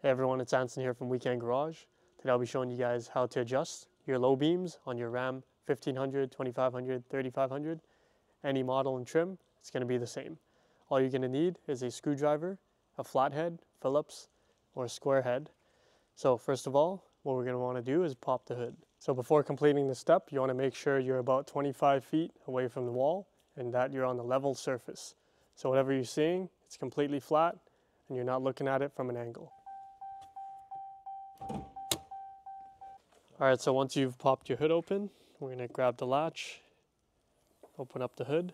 Hey everyone, it's Anson here from Weeknd Garage. Today I'll be showing you guys how to adjust your low beams on your Ram 1500, 2500, 3500. Any model and trim, it's going to be the same. All you're going to need is a screwdriver, a flathead, Phillips, or a square head. So first of all, what we're going to want to do is pop the hood. So before completing the step, you want to make sure you're about 25 feet away from the wall and that you're on the level surface. So whatever you're seeing, it's completely flat and you're not looking at it from an angle. All right, so once you've popped your hood open, we're gonna grab the latch, open up the hood.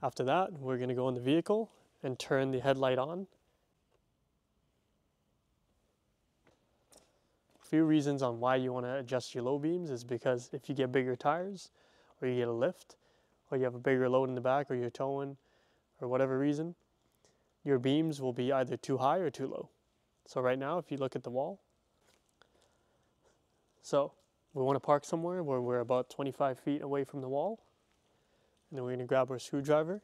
After that, we're gonna go in the vehicle and turn the headlight on. A few reasons on why you wanna adjust your low beams is because if you get bigger tires, or you get a lift, or you have a bigger load in the back, or you're towing, or whatever reason, your beams will be either too high or too low. So right now, if you look at the wall, so we want to park somewhere where we're about 25 feet away from the wall. And then we're going to grab our screwdriver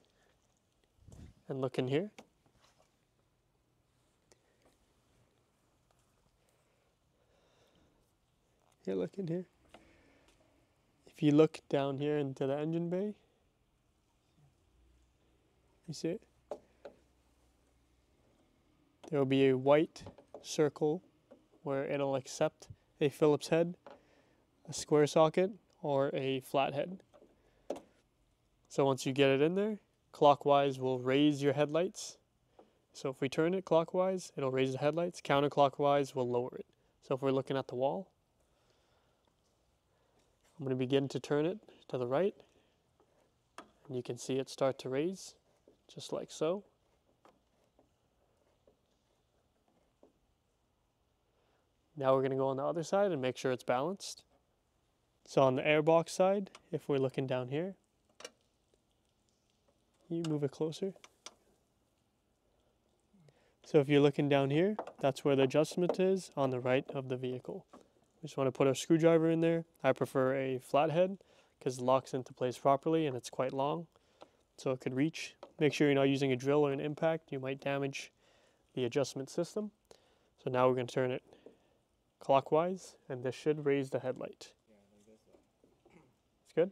and look in here. Here, look in here. If you look down here into the engine bay, you see it? There will be a white circle where it'll accept a Phillips head, a square socket, or a flathead. So once you get it in there, clockwise will raise your headlights. So if we turn it clockwise, it'll raise the headlights. Counterclockwise will lower it. So if we're looking at the wall, I'm going to begin to turn it to the right. And you can see it start to raise, just like so. Now we're going to go on the other side and make sure it's balanced. So on the airbox side, if we're looking down here, you move it closer. So if you're looking down here, that's where the adjustment is on the right of the vehicle. We just want to put our screwdriver in there. I prefer a flathead because it locks into place properly and it's quite long so it could reach. Make sure you're not using a drill or an impact. You might damage the adjustment system. So now we're going to turn it clockwise, and this should raise the headlight. It's good?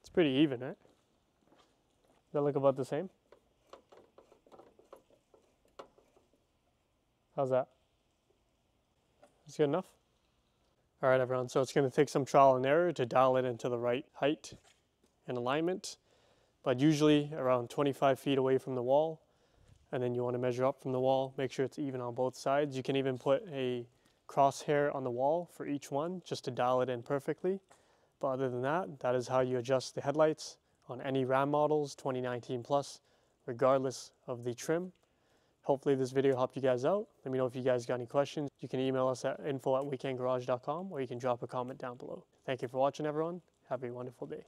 It's pretty even, right? That look about the same? How's that? Is good enough? All right, everyone, so it's gonna take some trial and error to dial it into the right height and alignment, but usually around 25 feet away from the wall, and then you wanna measure up from the wall, make sure it's even on both sides. You can even put a crosshair on the wall for each one just to dial it in perfectly. But other than that, that is how you adjust the headlights on any Ram models 2019 plus, regardless of the trim. Hopefully this video helped you guys out. Let me know if you guys got any questions. You can email us at info at weekndgarage.com or you can drop a comment down below. Thank you for watching everyone. Have a wonderful day.